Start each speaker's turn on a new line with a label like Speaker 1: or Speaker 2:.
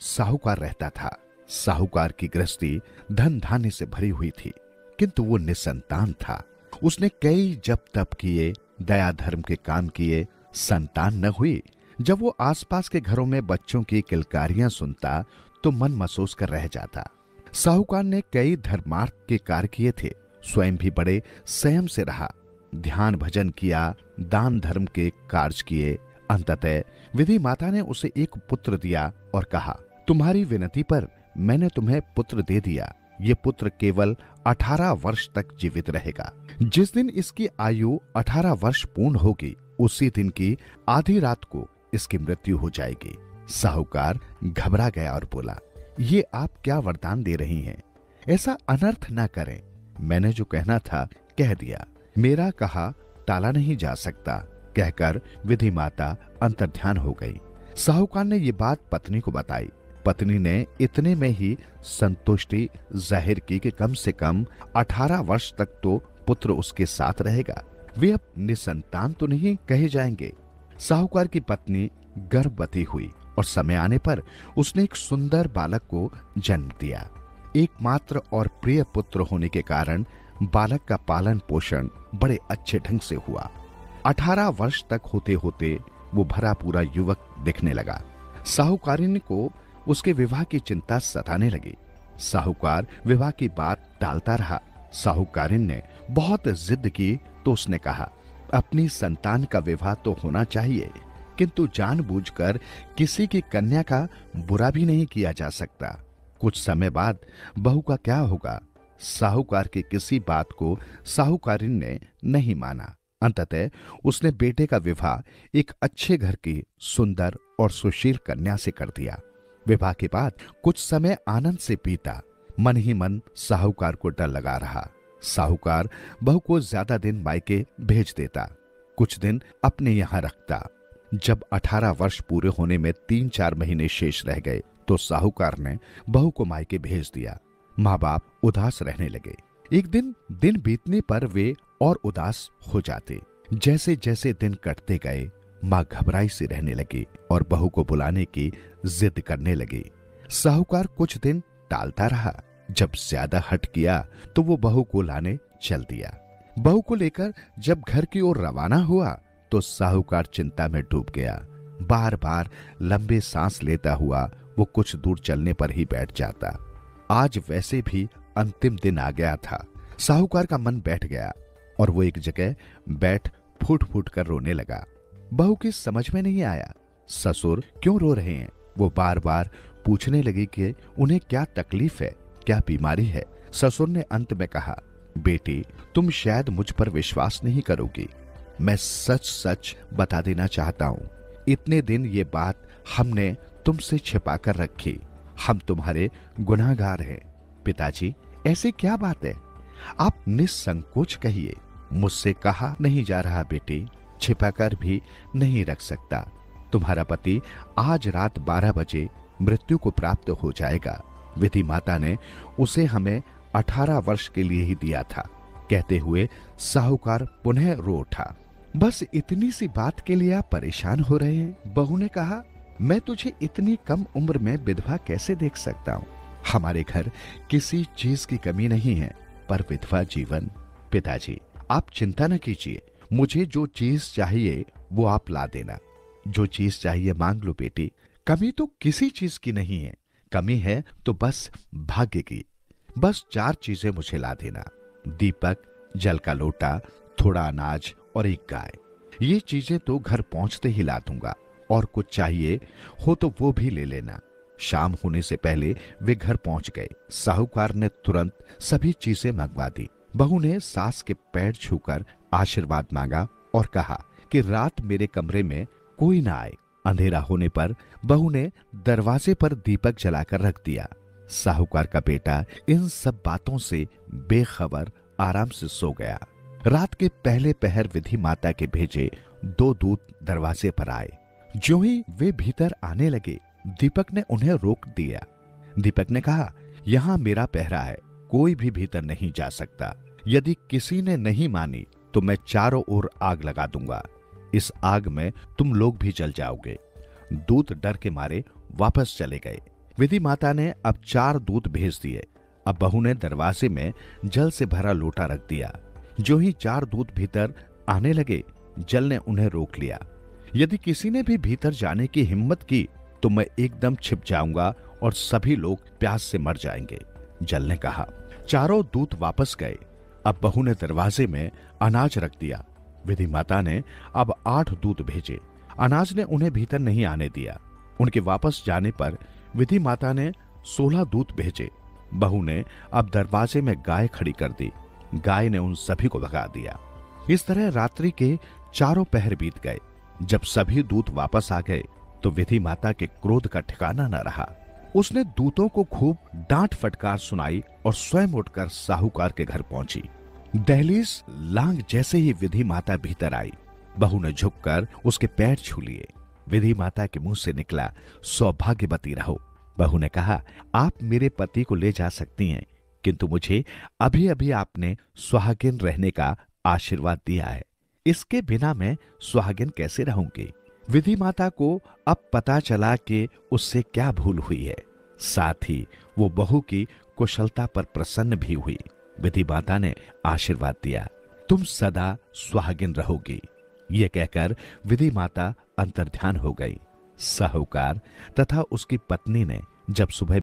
Speaker 1: साहूकार रहता था। साहूकार की गृहस्थी धन धान्य से भरी हुई थी, किंतु वो निसंतान था। उसने कई जब तप किए, दया धर्म के काम किए, संतान न हुई। जब वो आसपास के घरों में बच्चों की किलकारियाँ सुनता तो मन महसूस कर रह जाता। साहूकार ने कई धर्मार्थ के कार्य किए थे, स्वयं भी बड़े संयम से रहा। ध्यान भजन किया, दान धर्म के कार्य किए, अंततः विधि माता ने उसे एक पुत्र दिया और कहा तुम्हारी विनती पर मैंने तुम्हें पुत्र दे दिया। ये पुत्र केवल 18 वर्ष तक जीवित रहेगा। जिस दिन इसकी आयु 18 वर्ष पूर्ण होगी, उसी दिन की आधी रात को इसकी मृत्यु हो जाएगी। साहूकार घबरा गया और बोला, ये आप क्या वरदान दे रही हैं? ऐसा अनर्थ ना करें। मैंने जो कहना था, कह दिया। मेरा कहा, टाला नहीं जा सकता, कहकर विधि माता अंतर्ध्यान हो गई। साहूकार ने ये बात पत्नी को बताई। पत्नी ने इतने में ही संतुष्टि ज़ाहिर की कि कम से कम 18 वर्ष तक तो पुत्र उसके साथ रहेगा। वे अब निसंतान तो नहीं कहे जाएँगे। साहूकार की पत्नी गर्भवती हुई और समय आने पर उसने एक सुंदर बालक को जन्म दिया। एकमात्र और प्रिय पुत्र होने के कारण बालक का पालन पोषण बड़े अच्छे ढंग से हुआ। अठारह वर्ष तक होते होते वो भरा पूरा युवक दिखने लगा। साहूकारिन को उसके विवाह की चिंता सताने लगी। साहूकार विवाह की बात टालता रहा। साहूकारिन ने बहुत जिद की तो उसने कहा, अपनी संतान का विवाह तो होना चाहिए, किंतु जानबूझकर किसी की कन्या का बुरा भी नहीं किया जा सकता। कुछ समय बाद बहू का क्या होगा? साहूकार की किसी बात को साहूकारिन ने नहीं माना। अंततः उसने बेटे का विवाह एक अच्छे घर की सुंदर और सुशील कन्या से कर दिया। विवाह के बाद कुछ समय आनंद से पीता मन ही मन साहूकार को डर लगा रहा। साहूकार बहू को ज़्यादा दिन मायके भेज देता। कुछ दिन अपने यहाँ रखता। जब 18 वर्ष पूरे होने में तीन चार महीने शेष रह गए तो साहूकार ने बहू को मायके भेज दिया। माँ बाप उदास रहने लगे। एक दिन दिन बीतने पर वे और उदास हो जाते। जैसे जैसे दिन कटते गए माँ घबराई से रहने लगी और बहू को बुलाने की जिद करने लगी। साहूकार कुछ दिन टालता रहा। जब ज़्यादा हट किया तो वो बहू को लाने चल दिया। बहू को लेकर जब घर की ओर रवाना हुआ तो साहूकार चिंता में डूब गया। बार बार लंबे सांस लेता हुआ वो कुछ दूर चलने पर ही बैठ जाता। आज वैसे भी अंतिम दिन आ गया था। साहूकार का मन बैठ गया और वो एक जगह बैठ फूट फूट कर रोने लगा। बहू की समझ में नहीं आया। ससुर क्यों रो रहे हैं? वो बार बार पूछने लगी कि उन्हें क्या तकलीफ़ है, क्या बीमारी है? ससुर ने अंत में कहा, बेटी, तुम शायद मुझ पर विश्वास नहीं करोगी। मैं सच सच बता देना चाहता हूँ। इतने दिन ये बात हमने तुमसे छिपा कर रखी। हम तुम्हारे गुनाहगार हैं। पिताजी, ऐसी क्या बात है? आप निसंकोच कहिए। मुझसे कहा नहीं जा रहा, बेटी। छिपाकर भी नहीं रख सकता। तुम्हारा पति आज रात बारह बजे मृत्यु को प्राप्त हो जाएगा। विधि माता ने उसे हमें अठारह वर्ष के लिए ही दिया था। कहते हुए साहूकार पुनः रो उठा। बस इतनी सी बात के लिए आप परेशान हो रहे हैं? बहू ने कहा, मैं तुझे इतनी कम उम्र में विधवा कैसे देख सकता हूँ? हमारे घर किसी चीज़ की कमी नहीं है, पर विधवा जीवन। पिताजी, आप चिंता न कीजिए। मुझे जो चीज़ चाहिए, वो आप ला देना। जो चीज़ चाहिए, मांग लो बेटी। कमी तो किसी चीज़ की नहीं है। कमी है तो बस भाग्य की। बस चार चीज़ें मुझे ला देना। दीपक, जल का लोटा, थोड़ा अनाज और एक गाय। ये चीज़ें तो घर पहुँचते ही ला दूँगा। और कुछ चाहिए हो तो वो भी ले लेना। शाम होने से पहले वे घर पहुँच गए। साहूकार ने तुरंत सभी चीज़ें मंगवा दी। बहू ने सास के पैर छूकर आशीर्वाद मांगा और कहा कि रात मेरे कमरे में कोई ना आए। अंधेरा होने पर बहू ने दरवाजे पर दीपक जलाकर रख दिया। साहूकार का बेटा इन सब बातों से बेखबर, आराम से सो गया। रात के पहले पहर विधि माता के भेजे दो दूत दरवाजे पर आए। जो ही वे भीतर आने लगे, दीपक ने उन्हें रोक दिया। दीपक ने कहा, यहाँ मेरा पहरा है, कोई भी भीतर नहीं जा सकता। यदि किसी ने नहीं मानी तो मैं चारों ओर आग लगा दूँगा। इस आग में तुम लोग भी जल जाओगे। दूत डर के मारे वापस चले गए। विधि माता ने अब चार दूत भेज दिए। अब बहू ने दरवाजे में जल से भरा लोटा रख दिया। जो ही चार दूत भीतर आने लगे, जल ने उन्हें रोक लिया। यदि किसी ने भी भीतर जाने की हिम्मत की तो मैं एकदम छिप जाऊँगा और सभी लोग प्यास से मर जाएँगे, जल ने कहा। चारों दूत वापस गए। अब बहू ने दरवाजे में अनाज रख दिया। विधि माता ने अब आठ दूत भेजे। अनाज ने उन्हें भीतर नहीं आने दिया। उनके वापस जाने पर विधि माता ने सोलह दूत भेजे। बहू ने अब दरवाजे में गाय खड़ी कर दी। गाय ने उन सभी को भगा दिया। इस तरह रात्रि के चारों पहर बीत गए। जब सभी दूत वापस आ गए तो विधि माता के क्रोध का ठिकाना न रहा। उसने दूतों को खूब डांट फटकार सुनाई और स्वयं उठकर साहूकार के घर पहुँची। दहलीज लांग जैसे ही विधि माता भीतर आई, बहू ने झुककर उसके पैर छू लिए। विधि माता के मुँह से निकला, सौभाग्यवती रहो। बहू ने कहा, आप मेरे पति को ले जा सकती हैं, किंतु मुझे अभी अभी आपने सुहागिन रहने का आशीर्वाद दिया है। इसके बिना मैं सुहागिन कैसे रहूँगी? विधि माता को अब पता चला कि उससे क्या भूल हुई है। साथ ही वो बहू की कुशलता पर प्रसन्न भी हुई। विधि माता ने आशीर्वाद दिया। तुम सदा सुहागिन रहोगी। ये कहकर विधि माता अंतर्ध्यान हो गई। साहूकार तथा उसकी पत्नी ने जब सुबह